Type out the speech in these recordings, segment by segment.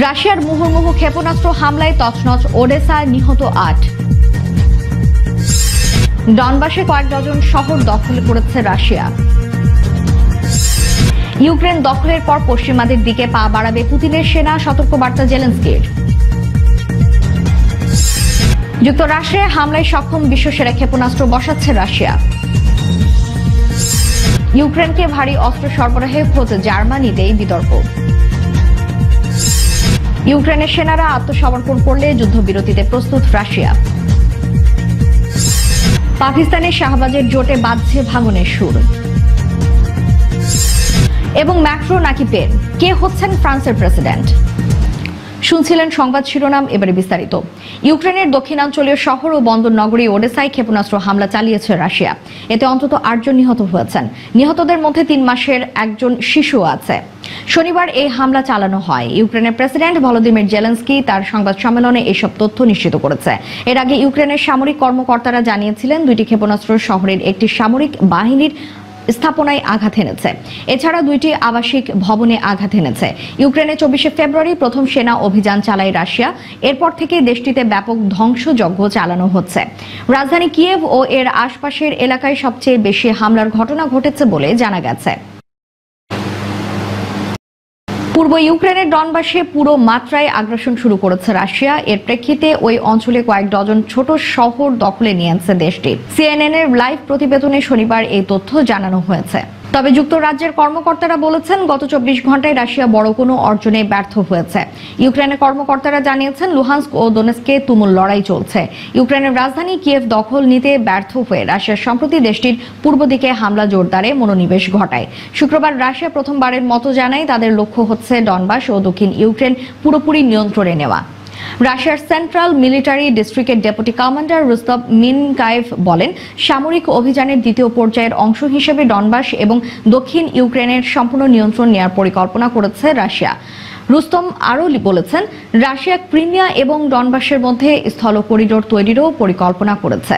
রাশিয়ার মুহুর্মুহু ক্ষেপণাস্ত্র হামলায় তছনছ ওডেসায় নিহত আট। ডনবাসে কয়েক ডজন শহর দখল করেছে রাশিয়া। ইউক্রেন দখলের পর পশ্চিমাদের দিকে পা বাড়াবে পুতিনের সেনা, সতর্কবার্তা জেলেন্সকির। যুক্তরাষ্ট্রে হামলায় সক্ষম বিশ্বসেরা ক্ষেপণাস্ত্র বসাচ্ছে রাশিয়া। ইউক্রেনকে ভারী অস্ত্র সরবরাহে খোঁজ জার্মানিতেই বিতর্ক। ইউক্রেনের সেনারা আত্মসমর্পণ করলে যুদ্ধবিরতিতে প্রস্তুত রাশিয়া। পাকিস্তানের শাহবাজের জোটে বাঁধছে ভাঙনের সুর। এবং ম্যাক্রো নাকি পেন? কে হচ্ছেন ফ্রান্সের প্রেসিডেন্ট? শুনছিলেন সংবাদ শিরোনাম, এবারে বিস্তারিত। ইউক্রেনের দক্ষিণাঞ্চলীয় শহর ও বন্দর নগরী ওডেসায় ক্ষেপণাস্ত্র হামলা চালিয়েছে রাশিয়া। এতে অন্তত আটজন নিহত হয়েছেন। নিহতদের মধ্যে তিন মাসের একজন শিশু আছে। শনিবার এই হামলা চালানো হয়। ইউক্রেনের প্রেসিডেন্ট ভলোদিমির জেলেন্সকি তার সংবাদ সম্মেলনে এসব তথ্য নিশ্চিত করেছে। এর আগে ইউক্রেনের সামরিক কর্মকর্তারা জানিয়েছিলেন, দুইটি ক্ষেপণাস্ত্র শহরের একটি সামরিক বাহিনীর স্থাপনায় আঘাত এনেছে। এছাড়া দুইটি আবাসিক ভবনে আঘাত এনেছে। ইউক্রেনে চব্বিশে ফেব্রুয়ারি প্রথম সেনা অভিযান চালায় রাশিয়া। এরপর থেকে দেশটিতে ব্যাপক ধ্বংসযজ্ঞ চালানো হচ্ছে। রাজধানী কিয়েভ ও এর আশপাশের এলাকায় সবচেয়ে বেশি হামলার ঘটনা ঘটেছে বলে জানা গেছে। পূর্ব ইউক্রেনের ডনবাসে পুরো মাত্রায় আগ্রাসন শুরু করেছে রাশিয়া। এর প্রেক্ষিতে ওই অঞ্চলে কয়েক ডজন ছোট শহর দখলে নিয়েছে দেশটি। সিএনএন এর লাইভ প্রতিবেদনে শনিবার এই তথ্য জানানো হয়েছে। তবে যুক্তরাজ্যের কর্মকর্তারা বলেছেন, গত চব্বিশ ঘন্টায় রাশিয়া বড় কোনো অর্জনে ব্যর্থ হয়েছে। ইউক্রেনের কর্মকর্তারা জানিয়েছেন, লুহান্স্ক ও দোনেস্কে তুমুল লড়াই চলছে। ইউক্রেনের রাজধানী কিয়েভ দখল নিতে ব্যর্থ হয়ে রাশিয়া সম্প্রতি দেশটির পূর্ব দিকে হামলা জোরদারে মনোনিবেশ ঘটায়। শুক্রবার রাশিয়া প্রথমবারের মতো জানায়, তাদের লক্ষ্য হচ্ছে ডনবাস ও দক্ষিণ ইউক্রেন পুরোপুরি নিয়ন্ত্রণে নেওয়া। রাশিয়ার সেন্ট্রাল মিলিটারি ডিস্ট্রিক্টের ডেপুটি কমান্ডার রুস্তব মিনকায়েভ বলেন, সামরিক অভিযানের দ্বিতীয় পর্যায়ের অংশ হিসেবে ডনবাস এবং দক্ষিণ ইউক্রেনের সম্পূর্ণ নিয়ন্ত্রণ নেওয়ার পরিকল্পনা করেছে রাশিয়া। রুস্তম আরও বলেছেন, রাশিয়া ক্রিমিয়া এবং ডনবাসের মধ্যে স্থল করিডোর তৈরিরও পরিকল্পনা করেছে।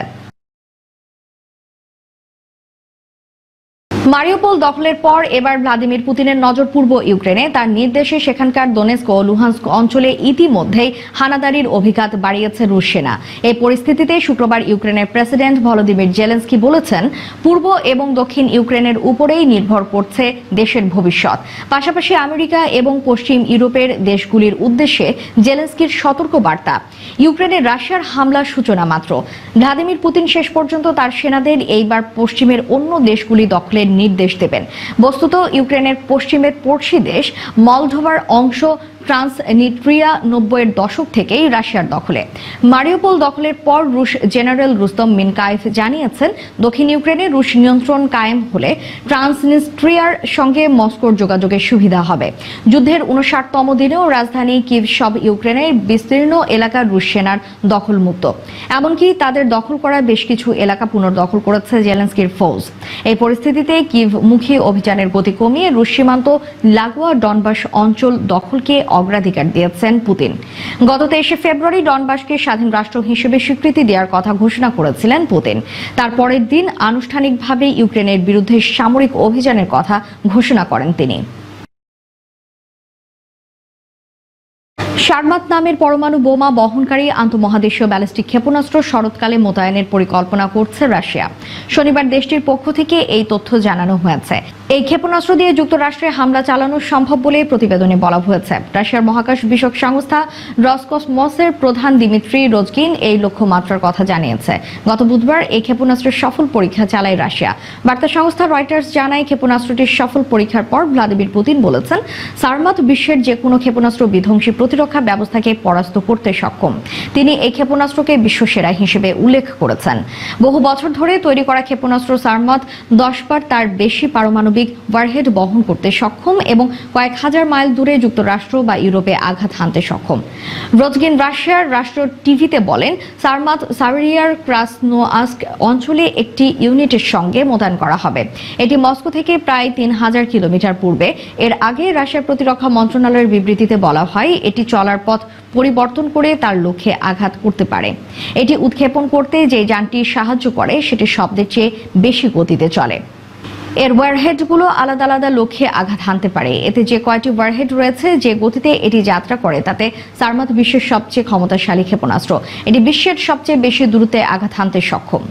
মারিওপোল দখলের পর এবার ভ্লাদিমির পুতিনের নজর পূর্ব ইউক্রেনে। তার নির্দেশে সেখানকার দোনেস্ক ও লুহান্স্ক অঞ্চলে ইতিমধ্যেই হানাদারির অভিঘাত বাড়িয়েছে রুশ সেনা। এই পরিস্থিতিতে শুক্রবার ইউক্রেনের প্রেসিডেন্ট ভলোদিমির জেলেন্সকি বলেছেন, পূর্ব এবং দক্ষিণ ইউক্রেনের উপরেই নির্ভর করছে দেশের ভবিষ্যৎ। পাশাপাশি আমেরিকা এবং পশ্চিম ইউরোপের দেশগুলির উদ্দেশ্যে জেলেন্সকির সতর্ক বার্তা ইউক্রেনে রাশিয়ার হামলার সূচনা মাত্র। ভ্লাদিমির পুতিন শেষ পর্যন্ত তার সেনাদের এইবার পশ্চিমের অন্য দেশগুলি দখলের নির্দেশ দেবেন। বস্তুত ইউক্রেনের পশ্চিমের পড়শি দেশ মলধোভার অংশ ট্রান্সনিট্রিয়া নব্বইয়ের দশক থেকেই রাশিয়ার দখলে। মারিওপোল দখলের পর রুশ জেনারেল রুস্তম মিনকায়েভ জানিয়েছেন, দক্ষিণ ইউক্রেনে রুশ নিয়ন্ত্রণ কায়েম হলে ট্রান্সনিস্ট্রিয়ার সঙ্গে মস্কোর যোগাযোগের সুবিধা হবে। যুদ্ধের উনষাটতম দিনেও রাজধানী কিভ সব ইউক্রেনের বিস্তীর্ণ এলাকা রুশ সেনার দখলমুক্ত। এমনকি তাদের দখল করা বেশ কিছু এলাকা পুনর্দখল করেছে জেলেন্সকির ফৌজ। এই পরিস্থিতিতে কিভ মুখী অভিযানের গতি কমিয়ে রুশ সীমান্ত লাগোয়া ডনবাস অঞ্চল দখলকে অগ্রাধিকার দিয়েছেন পুতিন। গত তেইশে ফেব্রুয়ারি ডনবাসকে স্বাধীন রাষ্ট্র হিসেবে স্বীকৃতি দেওয়ার কথা ঘোষণা করেছিলেন পুতিন। তার পরের দিন আনুষ্ঠানিকভাবে ইউক্রেনের বিরুদ্ধে সামরিক অভিযানের কথা ঘোষণা করেন তিনি। সারমাত নামের পরমাণু বোমা বহনকারী আন্তঃমহাদেশীয় ব্যালিস্টিক ক্ষেপণাস্ত্র শরৎকালে মোতায়েনের পরিকল্পনা করছে রাশিয়া। শনিবার দেশটির পক্ষ থেকে এই তথ্য জানানো হয়েছে। এই ক্ষেপণাস্ত্র দিয়ে যুক্তরাষ্ট্রে হামলা চালানো সম্ভব বলে প্রতিবেদনে বলা হয়েছে। রাশিয়ার মহাকাশ বিষয়ক সংস্থা রসকসমসের প্রধান দিমিত্রি রোজকিন এই লক্ষ্যমাত্রার কথা জানিয়েছে। গত বুধবার এই ক্ষেপণাস্ত্রের সফল পরীক্ষা চালায় রাশিয়া। বার্তা সংস্থা রয়টার্স জানায়, ক্ষেপণাস্ত্রটির সফল পরীক্ষার পর ভ্লাদিমির পুতিন বলেছেন সারমাত বিশ্বের যে কোনো ক্ষেপণাস্ত্র বিধ্বংসী প্রতিরক্ষা ব্যবস্থাকে পরাস্ত করতে সক্ষম। তিনি এই ক্ষেপণাস্ত্রকে বিশ্বসেরা হিসেবে উল্লেখ করেছেন। বহু বছর ধরে তৈরি করা ক্ষেপণাস্ত্র সারমাত দশবার তার বেশি পারমাণবিক ওয়ারহেড বহন করতে সক্ষম এবং কয়েক হাজার মাইল দূরে যুক্তরাষ্ট্র বা ইউরোপে আঘাত হানতে সক্ষম। রোজগিন রাশিয়ার রাষ্ট্র টিভিতে বলেন, সারমাত সাবেরিয়ার ক্রাসনোয়াস্ক অঞ্চলে একটি ইউনিটের সঙ্গে মোতায়েন করা হবে। এটি মস্কো থেকে প্রায় তিন হাজার কিলোমিটার পূর্বে। এর আগে রাশিয়ার প্রতিরক্ষা মন্ত্রণালয়ের বিবৃতিতে বলা হয়, এটি চলার পথ পরিবর্তন করে তার লক্ষ্যে আঘাত করতে পারে। এটি উৎক্ষেপণ করতে যে যানটি সাহায্য করে, সেটি শব্দের চেয়ে বেশি গতিতে চলে। এর ওয়ারহেডগুলো আলাদা আলাদা লক্ষ্যে আঘাত হানতে পারে। এতে যে কয়টি ওয়ারহেড রয়েছে, যে গতিতে এটি যাত্রা করে, তাতে সারমাত বিশ্বের সবচেয়ে ক্ষমতাশালী ক্ষেপণাস্ত্র। এটি বিশ্বের সবচেয়ে বেশি দূরত্বে আঘাত হানতে সক্ষম।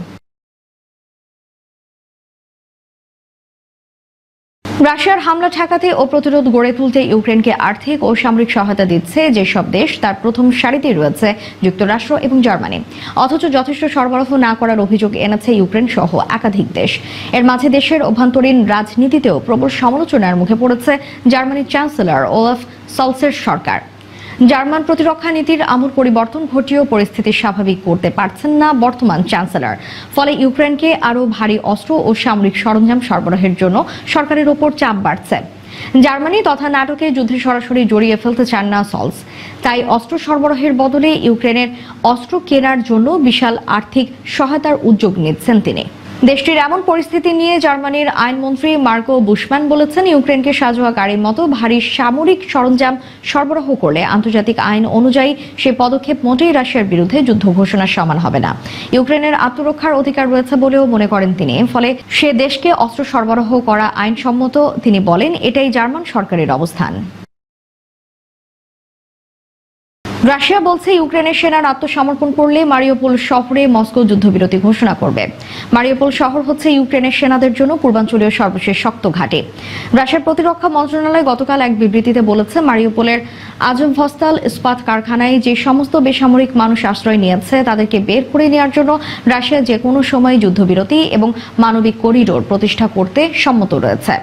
রাশিয়ার হামলা ঠেকাতে ও প্রতিরোধ গড়ে তুলতে ইউক্রেনকে আর্থিক ও সামরিক সহায়তা দিচ্ছে যেসব দেশ তার প্রথম সারিতে রয়েছে, যুক্তরাষ্ট্র এবং জার্মানি। অথচ যথেষ্ট সরবরাহ না করার অভিযোগ এনেছে ইউক্রেন সহ একাধিক দেশ। এর মাঝে দেশের অভ্যন্তরীণ রাজনীতিতেও প্রবল সমালোচনার মুখে পড়েছে জার্মানির চ্যান্সেলর ওলাফ সলসের সরকার। জার্মান প্রতিরক্ষা নীতির আমূল পরিবর্তন ঘটিয়েও পরিস্থিতি স্বাভাবিক করতে পারছেন না বর্তমান চ্যান্সেলর। ফলে ইউক্রেনকে আরও ভারী অস্ত্র ও সামরিক সরঞ্জাম সরবরাহের জন্য সরকারের ওপর চাপ বাড়ছে। জার্মানি তথা নাটকে যুদ্ধে সরাসরি জড়িয়ে ফেলতে চান না সলস। তাই অস্ত্র সরবরাহের বদলে ইউক্রেনের অস্ত্র কেনার জন্য বিশাল আর্থিক সহায়তার উদ্যোগ নিচ্ছেন তিনি। দেশটির এমন পরিস্থিতি নিয়ে জার্মানির আইনমন্ত্রী মার্কো বুশম্যান বলেছেন, ইউক্রেনকে সাজোয়া গাড়ির মতো ভারী সামরিক সরঞ্জাম সরবরাহ করলে আন্তর্জাতিক আইন অনুযায়ী সে পদক্ষেপ মোটেই রাশিয়ার বিরুদ্ধে যুদ্ধ ঘোষণার সমান হবে না। ইউক্রেনের আত্মরক্ষার অধিকার রয়েছে বলেও মনে করেন তিনি, ফলে সে দেশকে অস্ত্র সরবরাহ করা আইনসম্মত, তিনি বলেন, এটাই জার্মান সরকারের অবস্থান। রাশিয়া বলছে, ইউক্রেনের সেনার আত্মসমর্পণ করলে মারিওপোল শহরে মস্কো যুদ্ধবিরতি ঘোষণা করবে। মারিওপোল শহর হচ্ছে ইউক্রেনের সেনাদের জন্য পূর্বাঞ্চলীয় সর্বশেষ শক্ত ঘাটে। রাশিয়ার প্রতিরক্ষা মন্ত্রণালয় গতকাল এক বিবৃতিতে বলেছে, মারিওপোলের আজমভস্তাল ইস্পাত কারখানায় যে সমস্ত বেসামরিক মানুষ আশ্রয় নিয়েছে, তাদেরকে বের করে নেওয়ার জন্য রাশিয়া যে কোনো সময় যুদ্ধবিরতি এবং মানবিক করিডোর প্রতিষ্ঠা করতে সম্মত রয়েছে।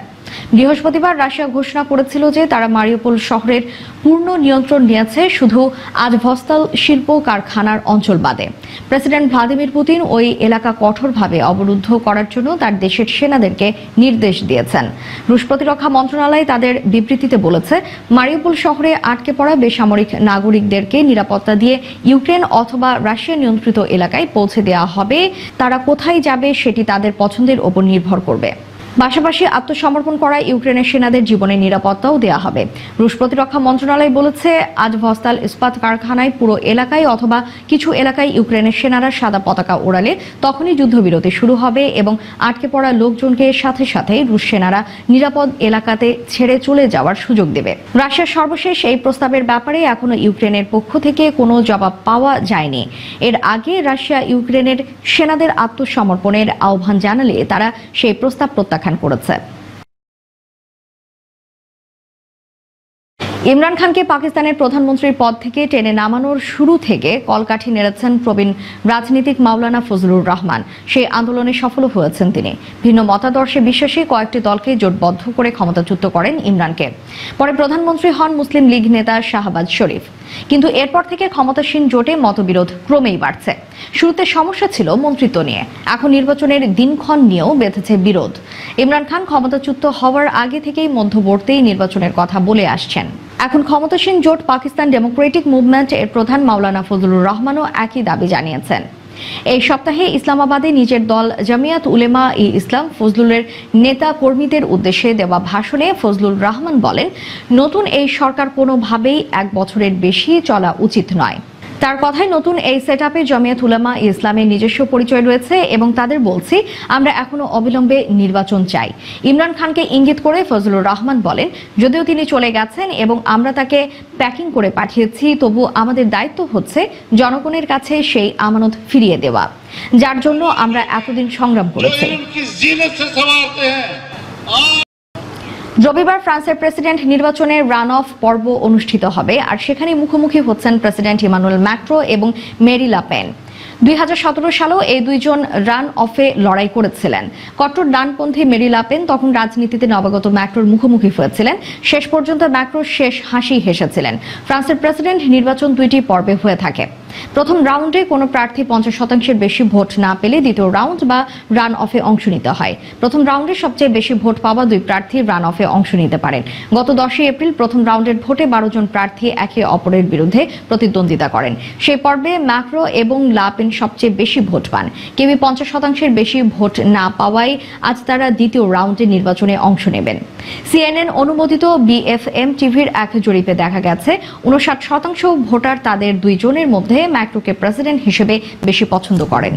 বৃহস্পতিবার রাশিয়া ঘোষণা করেছিল যে তারা মারিউপোল শহরের পূর্ণ নিয়ন্ত্রণ নিয়েছে, শুধু আজ ভস্তাল শিল্প কারখানার অঞ্চল বাদে। প্রেসিডেন্ট ভ্লাদিমির পুতিন ওই এলাকা কঠোরভাবে অবরুদ্ধ করার জন্য তার দেশের সেনাদেরকে নির্দেশ দিয়েছেন। রুশ প্রতিরক্ষা মন্ত্রণালয় তাদের বিবৃতিতে বলেছে মারিউপোল শহরে আটকে পড়া বেসামরিক নাগরিকদেরকে নিরাপত্তা দিয়ে ইউক্রেন অথবা রাশিয়া নিয়ন্ত্রিত এলাকায় পৌঁছে দেওয়া হবে। তারা কোথায় যাবে সেটি তাদের পছন্দের ওপর নির্ভর করবে। পাশাপাশি আত্মসমর্পণ করা ইউক্রেনের সেনাদের জীবনের নিরাপত্তাও দেওয়া হবে। রুশ প্রতিরক্ষা মন্ত্রণালয় বলেছে, আজ ভস্তাল ইস্পাত কারখানায় পুরো এলাকায় অথবা কিছু এলাকায় ইউক্রেনের সেনারা সাদা পতাকা ওড়ালে তখনই যুদ্ধবিরতি শুরু হবে এবং আটকে পড়া লোকজনকে সাথে সাথে রুশ সেনারা নিরাপদ এলাকাতে ছেড়ে চলে যাওয়ার সুযোগ দেবে। রাশিয়ার সর্বশেষ এই প্রস্তাবের ব্যাপারে এখনও ইউক্রেনের পক্ষ থেকে কোনো জবাব পাওয়া যায়নি। এর আগে রাশিয়া ইউক্রেনের সেনাদের আত্মসমর্পণের আহ্বান জানালে তারা সেই প্রস্তাব প্রত্যাখ্যান করেছে। ইমরান খানকে পাকিস্তানের প্রধানমন্ত্রীর পদ থেকে টেনে নামানোর শুরু থেকে কলকাঠি নেড়েছেন প্রবীণ রাজনীতিক মাওলানা ফজলুর রহমান। সেই আন্দোলনে সফল হয়েছেন তিনি। ভিন্ন মতাদর্শে বিশ্বাসী কয়েকটি দলকে জোটবদ্ধ করে ক্ষমতাচ্যুত করেন ইমরানকে। পরে প্রধানমন্ত্রী হন মুসলিম লীগ নেতা শাহবাজ শরীফ। কিন্তু এরপর থেকে ক্ষমতাসীন জোটে মতবিরোধ ক্রমেই বাড়ছে। শুরুতে সমস্যা ছিল মন্ত্রিত্ব নিয়ে। এখন নির্বাচনের দিনক্ষণ নিয়েও বেঁধেছে বিরোধ। ইমরান খান ক্ষমতাচ্যুত হওয়ার আগে থেকেই মধ্যবর্তী নির্বাচনের কথা বলে আসছেন। এখন ক্ষমতাসীন জোট পাকিস্তান ডেমোক্রেটিক মুভমেন্ট এর প্রধান মাওলানা ফজলুর রহমানও একই দাবি জানিয়েছেন। এই সপ্তাহে ইসলামাবাদে নিজের দল জামিয়াত উলেমা ই ইসলাম ফজলুলের নেতা কর্মীদের উদ্দেশ্যে দেওয়া ভাষণে ফজলুল রহমান বলেন, নতুন এই সরকার কোনোভাবেই এক বছরের বেশি চলা উচিত নয়। তার কথায় নতুন এই সেট আপে জমিয়াত উলামা ইসলামের নিজস্ব পরিচয় রয়েছে এবং তাদের বলছি, আমরা এখনও অবিলম্বে নির্বাচন চাই। ইমরান খানকে ইঙ্গিত করে ফজলুর রহমান বলেন, যদিও তিনি চলে গেছেন এবং আমরা তাকে প্যাকিং করে পাঠিয়েছি, তবু আমাদের দায়িত্ব হচ্ছে জনগণের কাছে সেই আমানত ফিরিয়ে দেওয়া। যার জন্য আমরা এতদিন সংগ্রাম করেছি। রবিবার ফ্রান্সের প্রেসিডেন্ট নির্বাচনের রান অফ পর্ব অনুষ্ঠিত হবে, আর সেখানে মুখোমুখি হচ্ছেন প্রেসিডেন্ট ইমানুয়েল ম্যাক্রো এবং মেরি লাপেন দুই হাজার সতেরো সালেও এই দুইজন রান অফে লড়াই করেছিলেন। কট্টর ডানপন্থী মেরি লাপেন তখন রাজনীতিতে নবাগত ম্যাক্রোর মুখোমুখি হয়েছিলেন। শেষ পর্যন্ত ম্যাক্রো শেষ হাসি হেসেছিলেন। ফ্রান্সের প্রেসিডেন্ট নির্বাচন দুইটি পর্বে হয়ে থাকে। প্রথম রাউন্ডে কোনো প্রার্থী পঞ্চাশ শতাংশের বেশি ভোট না পেলে দ্বিতীয় রাউন্ড বা রান অফে অংশ নিতে হয়। প্রথম রাউন্ডে সবচেয়ে বেশি ভোট পাওয়া দুই প্রার্থী রান অফে অংশ নিতে পারেন। গত দশই এপ্রিল প্রথম রাউন্ডের ভোটে বারো জন প্রার্থী একে অপরের বিরুদ্ধে প্রতিদ্বন্দ্বিতা করেন। সেই পর্বে ম্যাক্রো এবং লাপেন সবচেয়ে বেশি ভোট পান। কেউই পঞ্চাশ শতাংশের বেশি ভোট না পাওয়ায় আজ তারা দ্বিতীয় রাউন্ডে নির্বাচনে অংশ নেবেন। সিএনএন অনুমোদিত বিএফএম টিভির এক জরিপে দেখা গেছে উনষাট শতাংশ ভোটার তাদের দুইজনের মধ্যে ম্যাক্রোকে প্রেসিডেন্ট হিসেবে বেশি পছন্দ করেন।